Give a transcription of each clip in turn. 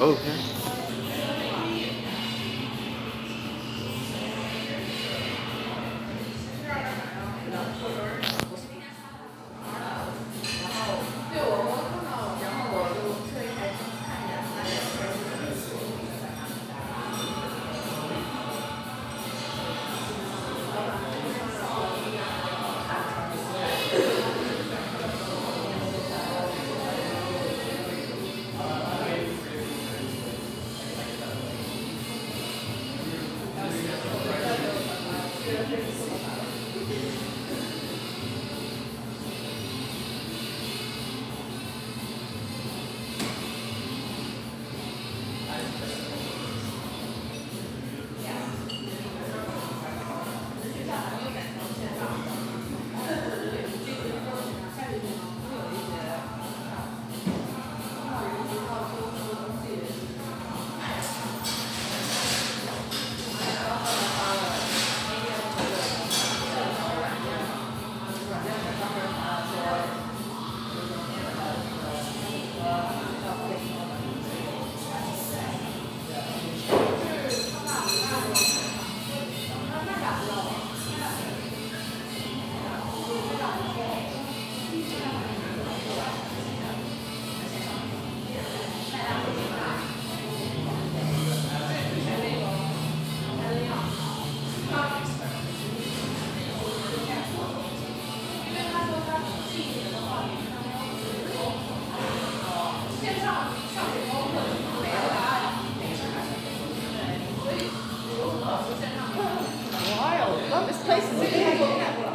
Oh, okay.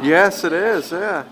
Yes, it is. Yeah.